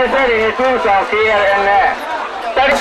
Södertälje skolklass ger en stark...